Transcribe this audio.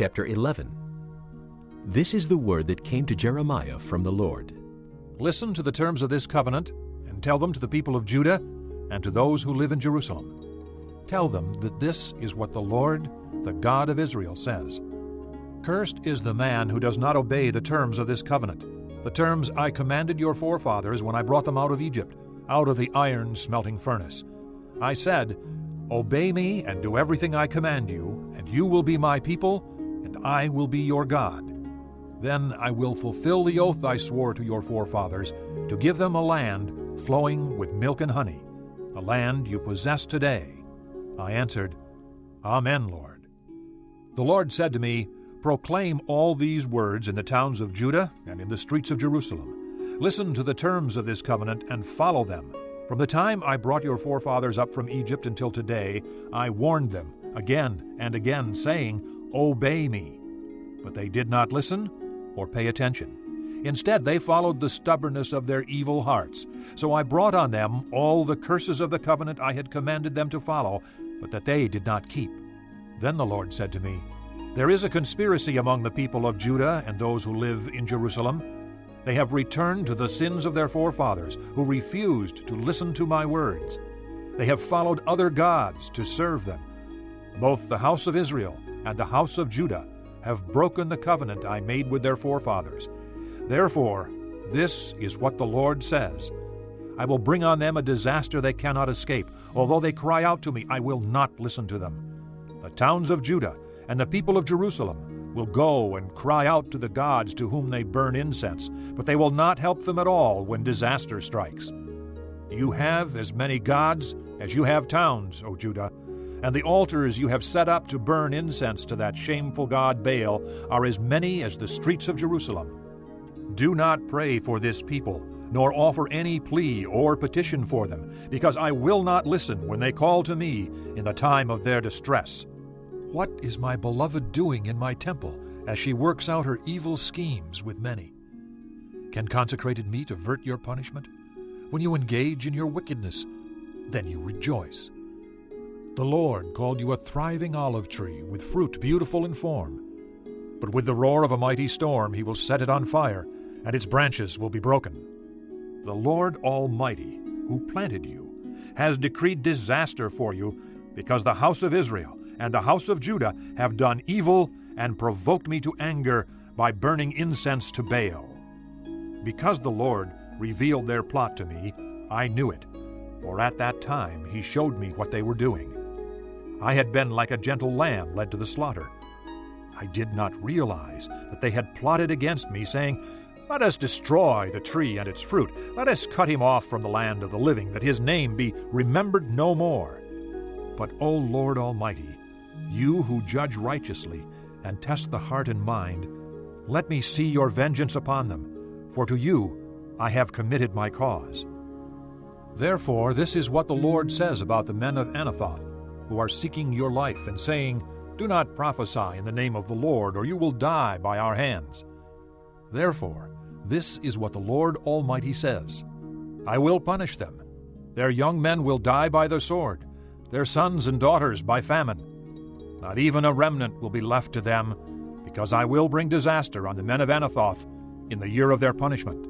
chapter 11. This is the word that came to Jeremiah from the Lord. Listen to the terms of this covenant, and tell them to the people of Judah and to those who live in Jerusalem. Tell them that this is what the Lord, the God of Israel, says Cursed is the man who does not obey the terms of this covenant, the terms I commanded your forefathers when I brought them out of Egypt, out of the iron smelting furnace. I said, Obey me and do everything I command you, and you will be my people, I will be your God. Then I will fulfill the oath I swore to your forefathers to give them a land flowing with milk and honey, a land you possess today. I answered, Amen, Lord. The Lord said to me, Proclaim all these words in the towns of Judah and in the streets of Jerusalem. Listen to the terms of this covenant and follow them. From the time I brought your forefathers up from Egypt until today, I warned them again and again, saying, Obey me. But they did not listen or pay attention. Instead, they followed the stubbornness of their evil hearts. So I brought on them all the curses of the covenant I had commanded them to follow, but that they did not keep. Then the Lord said to me, There is a conspiracy among the people of Judah and those who live in Jerusalem. They have returned to the sins of their forefathers, who refused to listen to my words. They have followed other gods to serve them. Both the house of Israel and the house of Judah have broken the covenant I made with their forefathers. Therefore, this is what the Lord says I will bring on them a disaster they cannot escape. Although they cry out to me, I will not listen to them. The towns of Judah and the people of Jerusalem will go and cry out to the gods to whom they burn incense, but they will not help them at all when disaster strikes. You have as many gods as you have towns, O Judah, and the altars you have set up to burn incense to that shameful god Baal are as many as the streets of Jerusalem. Do not pray for this people, nor offer any plea or petition for them, because I will not listen when they call to me in the time of their distress. What is my beloved doing in my temple as she works out her evil schemes with many? Can consecrated meat avert your punishment? When you engage in your wickedness, then you rejoice. The Lord called you a thriving olive tree with fruit beautiful in form. But with the roar of a mighty storm, he will set it on fire, and its branches will be broken. The Lord Almighty, who planted you, has decreed disaster for you, because the house of Israel and the house of Judah have done evil and provoked me to anger by burning incense to Baal. Because the Lord revealed their plot to me, I knew it, for at that time he showed me what they were doing. I had been like a gentle lamb led to the slaughter. I did not realize that they had plotted against me, saying, Let us destroy the tree and its fruit. Let us cut him off from the land of the living, that his name be remembered no more. But, O Lord Almighty, you who judge righteously and test the heart and mind, let me see your vengeance upon them, for to you I have committed my cause. Therefore, this is what the Lord says about the men of Anathoth, who are seeking your life, and saying, Do not prophesy in the name of the Lord, or you will die by our hands. Therefore, this is what the Lord Almighty says I will punish them. Their young men will die by the sword, their sons and daughters by famine. Not even a remnant will be left to them, because I will bring disaster on the men of Anathoth in the year of their punishment.